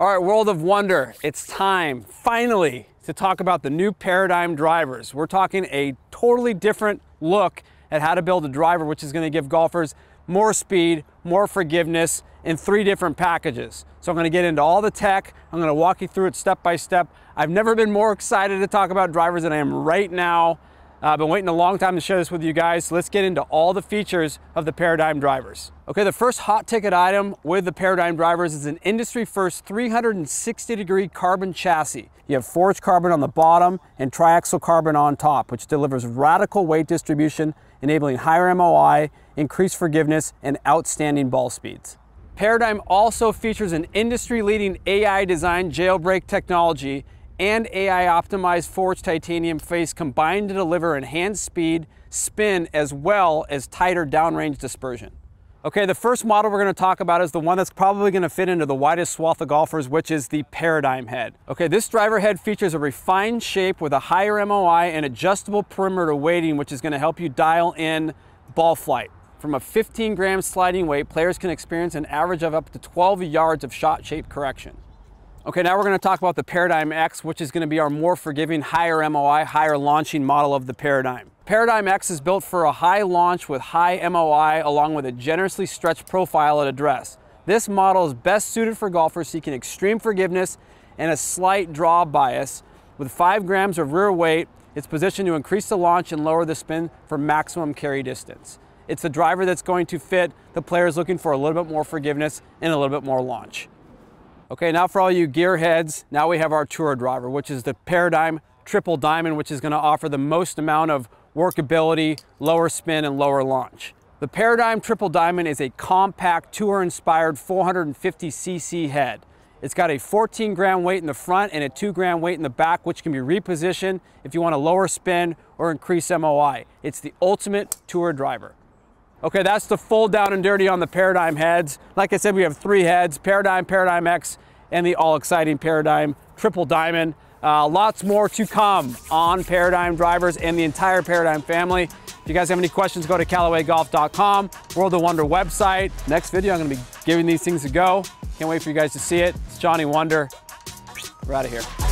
All right, World of Wunder, it's time, finally, to talk about the new Paradym drivers. We're talking a totally different look at how to build a driver, which is gonna give golfers more speed, more forgiveness in three different packages. So I'm gonna get into all the tech, I'm gonna walk you through it step by step. I've never been more excited to talk about drivers than I am right now. Uh, I've been waiting a long time to share this with you guys. So let's get into all the features of the Paradym drivers. Okay, the first hot ticket item with the Paradym drivers is an industry first 360 degree carbon chassis. You have forged carbon on the bottom and triaxial carbon on top, which delivers radical weight distribution, enabling higher MOI, increased forgiveness, and outstanding ball speeds. Paradym also features an industry leading AI designed jailbreak technology and AI optimized forged titanium face combined to deliver enhanced speed, spin, as well as tighter downrange dispersion. Okay, the first model we're gonna talk about is the one that's probably gonna fit into the widest swath of golfers, which is the Paradym head. Okay, this driver head features a refined shape with a higher MOI and adjustable perimeter weighting, which is gonna help you dial in ball flight. From a 15 gram sliding weight, players can experience an average of up to 12 yards of shot shape correction. Okay, now we're gonna talk about the Paradym X, which is gonna be our more forgiving, higher MOI, higher launching model of the Paradym. Paradym X is built for a high launch with high MOI along with a generously stretched profile at address. This model is best suited for golfers seeking extreme forgiveness and a slight draw bias. With five grams of rear weight, it's positioned to increase the launch and lower the spin for maximum carry distance. It's the driver that's going to fit the players looking for a little bit more forgiveness and a little bit more launch. Okay, now for all you gearheads, now we have our tour driver, which is the Paradym Triple Diamond, which is gonna offer the most amount of workability, lower spin, and lower launch. The Paradym Triple Diamond is a compact tour-inspired 450cc head. It's got a 14 gram weight in the front and a 2 gram weight in the back, which can be repositioned if you want a lower spin or increase MOI. It's the ultimate tour driver. Okay, that's the full down and dirty on the Paradym heads. Like I said, we have three heads, Paradym, Paradym X, and the all exciting Paradym Triple Diamond. Uh, lots more to come on Paradym drivers and the entire Paradym family. If you guys have any questions, go to CallawayGolf.com, World of Wunder website. Next video, I'm gonna be giving these things a go. Can't wait for you guys to see it. It's Johnny Wunder. We're out of here.